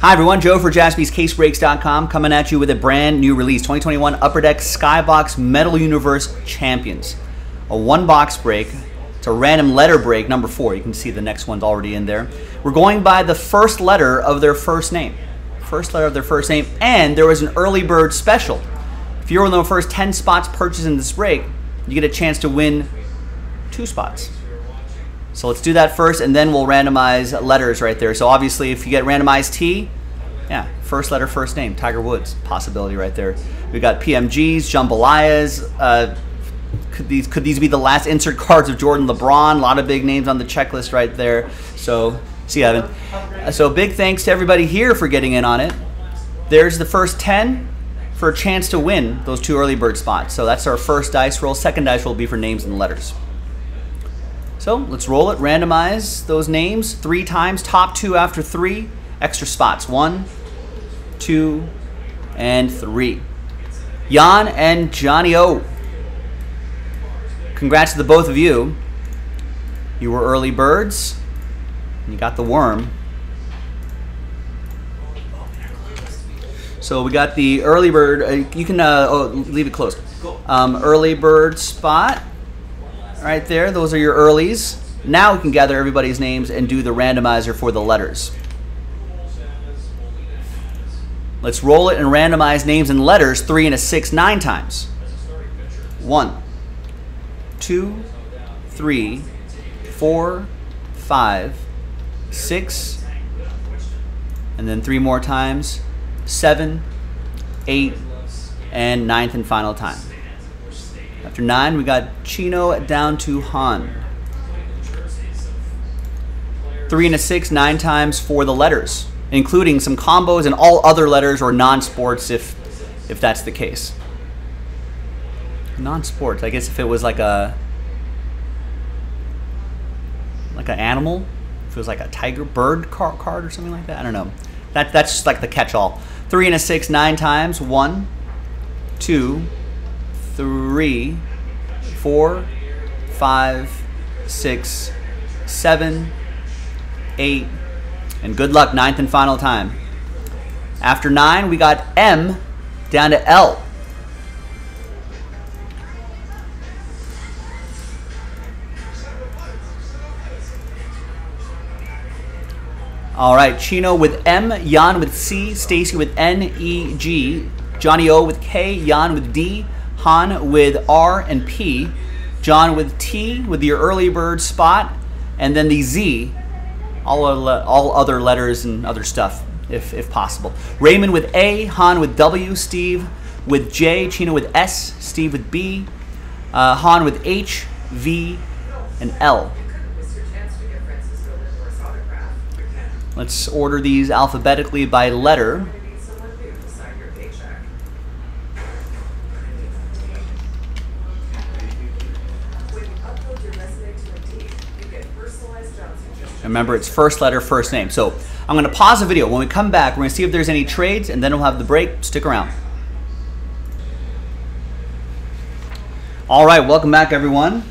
Hi everyone, Joe for jaspyscasebreaks.com coming at you with a brand new release 2021 Upper Deck Skybox Metal Universe Champions. A one box break. It's a random letter break, number four. You can see the next one's already in there. We're going by the first letter of their first name. First letter of their first name, and there was an early bird special. If you're one of the first 10 spots purchased in this break, you get a chance to win two spots. So let's do that first, and then we'll randomize letters right there. So obviously, if you get randomized T, yeah, first letter, first name, Tiger Woods, possibility right there. We got PMGs, jambalayas. Uh, could these could these be the last insert cards of Jordan LeBron? A lot of big names on the checklist right there. So see you, Evan. Uh, so big thanks to everybody here for getting in on it. There's the first ten for a chance to win those two early bird spots. So that's our first dice roll. Second dice roll will be for names and letters. So let's roll it, randomize those names three times, top two after three, extra spots. One, two, and three. Jan and Johnny O. Congrats to the both of you. You were early birds. You got the worm. So we got the early bird. Uh, you can uh, oh, leave it closed. Um, early bird spot right there. Those are your earlies. Now we can gather everybody's names and do the randomizer for the letters. Let's roll it and randomize names and letters three and a six nine times. One, two, three, four, five, six, and then three more times, seven, eight, and ninth and final time. After nine, we got Chino down to Han. Three and a six, nine times for the letters, including some combos and all other letters or non-sports if if that's the case. Non-sports, I guess if it was like a like an animal, if it was like a tiger bird car- card or something like that. I don't know. That that's just like the catch-all. Three and a six, nine times. One, two, three, four, five, six, seven, eight, and good luck, ninth and final time. After nine, we got M down to L. All right, Chino with M, Jan with C, Stacy with N, E, G, Johnny O with K, Jan with D, Han with R and P, John with T with your early bird spot, and then the Z, all, all other letters and other stuff if, if possible. Raymond with A, Han with W, Steve with J, Chino with S, Steve with B, uh, Han with H, V, and L. Let's order these alphabetically by letter. Remember, it's first letter, first name. So I'm going to pause the video. When we come back, we're going to see if there's any trades, and then we'll have the break. Stick around. All right, welcome back, everyone.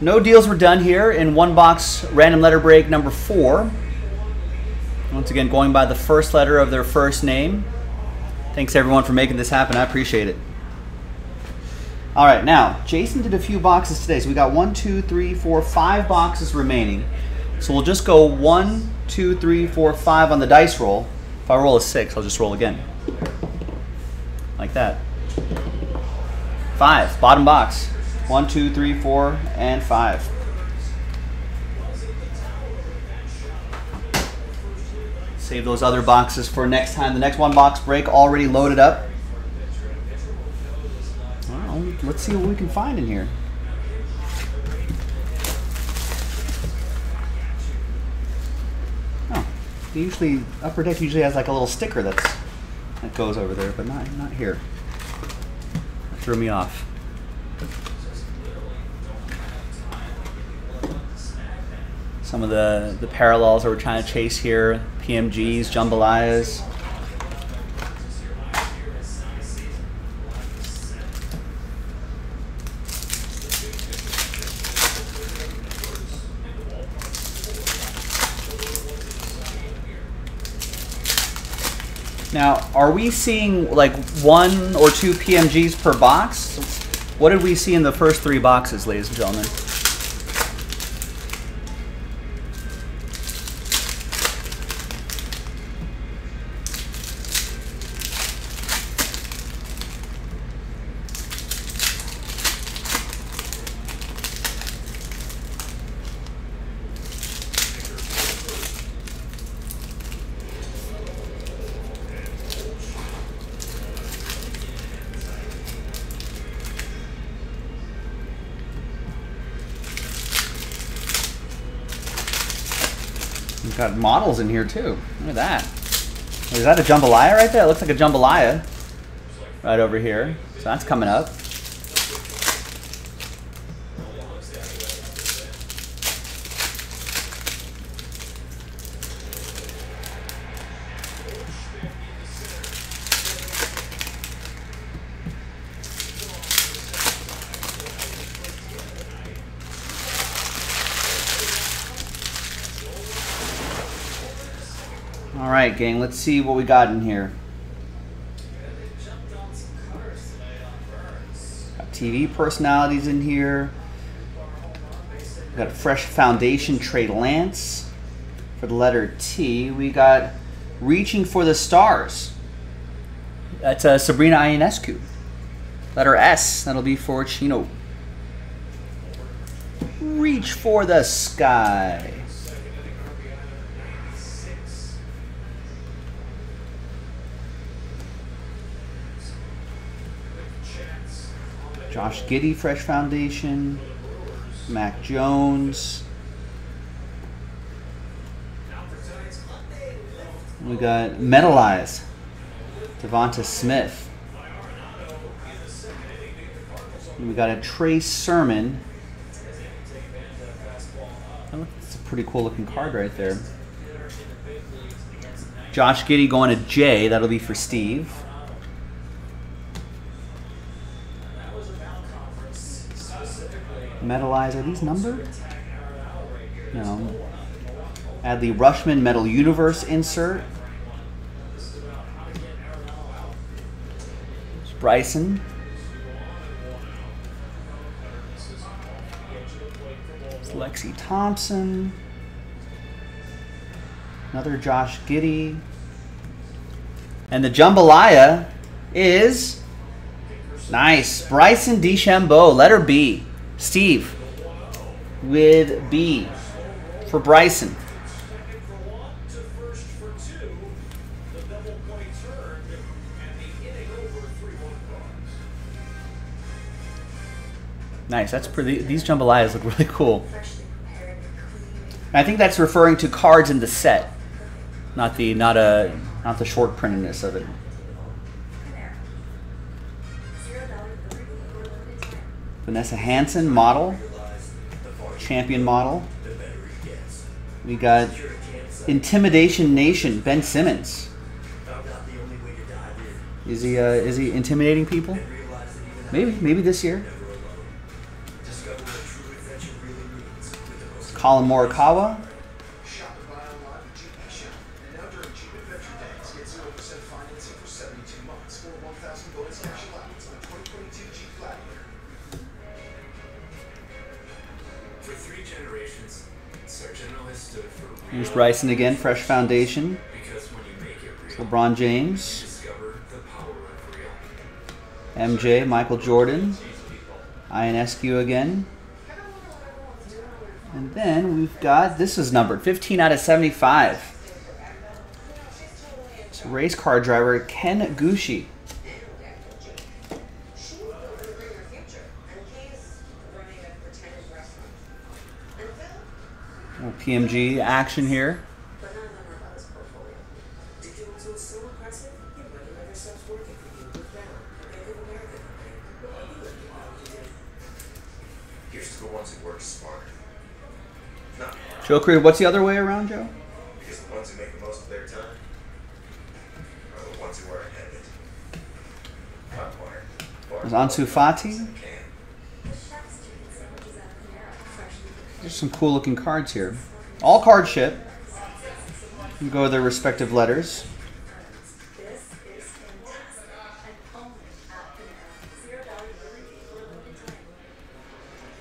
No deals were done here in one box random letter break number four. Once again, going by the first letter of their first name. Thanks everyone for making this happen. I appreciate it. All right, now Jason did a few boxes today, so we got one, two, three, four, five boxes remaining. So we'll just go one, two, three, four, five on the dice roll. If I roll a six, I'll just roll again. Like that. Five, bottom box. One, two, three, four, and five. Save those other boxes for next time. The next one box break already loaded up. Well, let's see what we can find in here. Usually upper deck usually has like a little sticker that's that goes over there, but not not here. That threw me off. Some of the the parallels that we're trying to chase here: PMGs, jambalayas. Now, are we seeing like one or two PMGs per box? What did we see in the first three boxes, ladies and gentlemen? We've got models in here too. Look at that. Is that a jambalaya right there? It looks like a jambalaya right over here. So that's coming up. Right, gang, let's see what we got in here. Got TV personalities in here. We got fresh foundation Trey Lance for the letter T. We got reaching for the stars. That's uh, Sabrina Ionescu. Letter S. That'll be for Chino. Reach for the sky. Josh Giddey, Fresh Foundation. Mac Jones. We got Metalize. Devonta Smith. We got a Trey Sermon. That's a pretty cool looking card right there. Josh Giddey going to J. That'll be for Steve. Metalize, are these numbered? No. Add the Rushman Metal Universe insert. It's Bryson. It's Lexi Thompson. Another Josh Giddey. And the jambalaya is nice. Bryson DeChambeau, letter B. Steve with B for Bryson. Nice. That's pretty. These jambalayas look really cool. I think that's referring to cards in the set, not the not a not the short printedness of it. Vanessa Hansen model, champion model. We got Intimidation Nation, Ben Simmons. Is he uh, is he intimidating people? Maybe maybe this year. Collin Morikawa. Here's Bryson again, fresh foundation. because when you make it real, LeBron James, discover the power of real. MJ, Michael Jordan, Ionescu again. And then we've got this is numbered 15 out of 75. It's race car driver Ken Gucci. PMG action here. Joe Creed, what's the other way around, Joe? because the ones who make the most of their time are the ones who are ahead of it. There's Ansu Fati. There's some cool looking cards here. All card ship. Go their respective letters.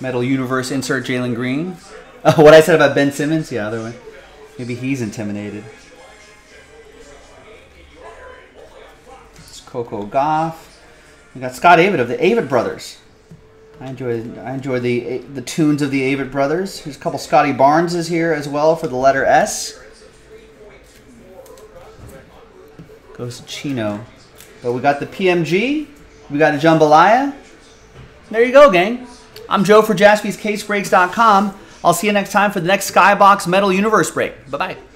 Metal Universe insert Jalen Green. Oh, what I said about Ben Simmons? Yeah, other way. Maybe he's intimidated. It's Coco Gauff. We got Scott Avett of the Avett Brothers. I enjoy I enjoy the the tunes of the Avett Brothers. There's a couple Scotty Barnes is here as well for the letter S. Goes to Chino. But we got the PMG. We got a jambalaya. There you go, gang. I'm Joe for JaspysCaseBreaks.com. I'll see you next time for the next Skybox Metal Universe break. Bye bye.